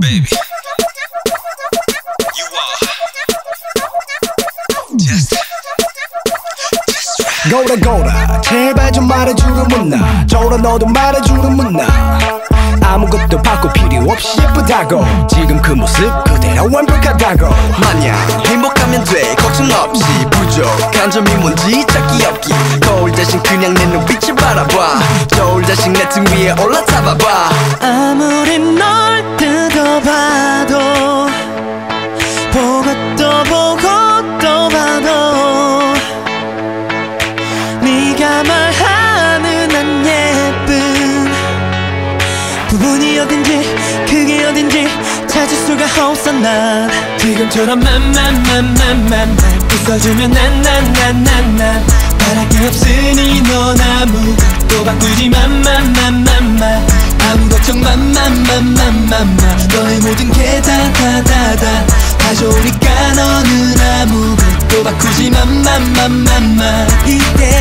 baby. You are just. 거울아 거울아 제발 좀 말해주는 문나. 저라 너도 말해주는 문나. 아무것도 바꿀 필요 없이 예쁘다고. 지금 그 모습 그대로 완벽하다고. 마냥 행복하면 돼. 걱정 없이 부족한 점이 뭔지 찾기 없기. 거울 대신 그냥 내 눈빛을 바라봐. 저울 대신 내등 위에 올라타봐봐. 아무리 널 뜯어봐도 보고 또 보고 또 봐도 네가 말하는 안 예쁜 부분이 어딘지 그게 어딘지 찾을 수가 없어 난 지금처럼 맘맘맘맘맘 웃어주면 난 난 난 난난 바랄 게 없으니 넌 아무것도 바꾸지 맘맘맘맘맘 아무 걱정 맘맘맘맘맘맘 너의 모든 게 다 다 다다 다 좋으니까 너는 아무것도 바꾸지 맘맘맘맘맘 이대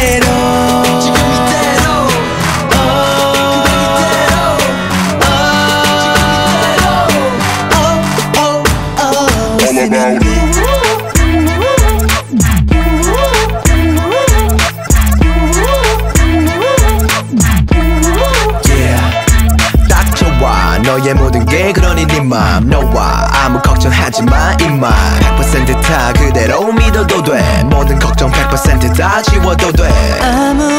딱 좋아. 너의 모든 게 그러니 네맘 너와 아무 걱정하지 마 임마 100%다 그대로 믿어도 돼. 모든 걱정 100%다 지워도 돼. 아무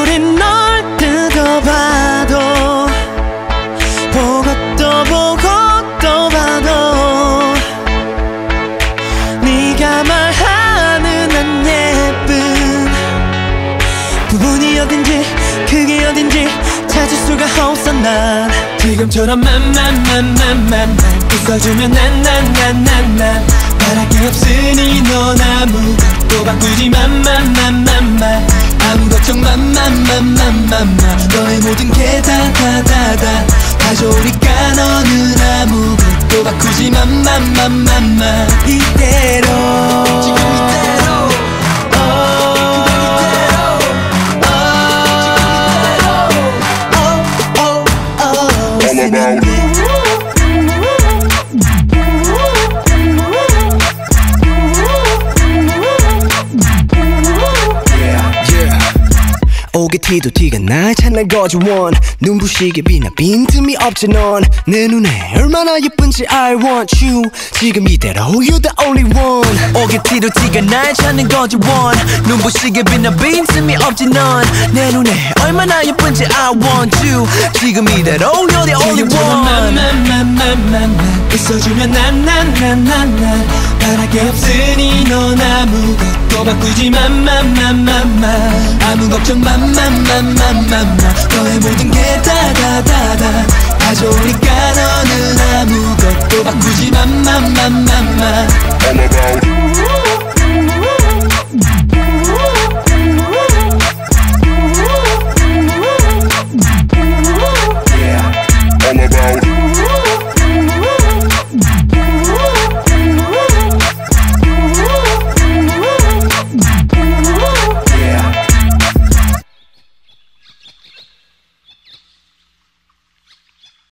어딘지 그게 어딘지 찾을 수가 없어 난 지금처럼 맘맘맘맘맘 웃어주면 난 난 난 난난 바랄 게 없으니 넌 아무것도 바꾸지 맘맘맘맘맘 아무 걱정 맘맘맘맘맘맘 너의 모든 게 다 다 다다 다 좋으니까 너는 아무것도 바꾸지 맘맘맘맘맘 이대로 오게 티도 티가 날 찾는 거지 원 눈부시게 빛나 빈틈이 없지 넌 내 눈에 얼마나 예쁜지 I want you 지금 이대로 You're the only one 오게 티도 티가 날 찾는 거지 원 눈부시게 빛나 빈틈이 없지 넌 내 눈에 얼마나 예쁜지 I want you 지금 이대로 You're the only one 맘맘맘맘맘 웃어주면 난 난 난 난난 바랄 게 없으니 넌 아무것도 바꾸지 맘맘맘맘맘 아무 걱정 맘맘맘맘맘맘 너의 모든 게다다 좋으니까 너는 아무것도 바꾸지 맘맘맘맘맘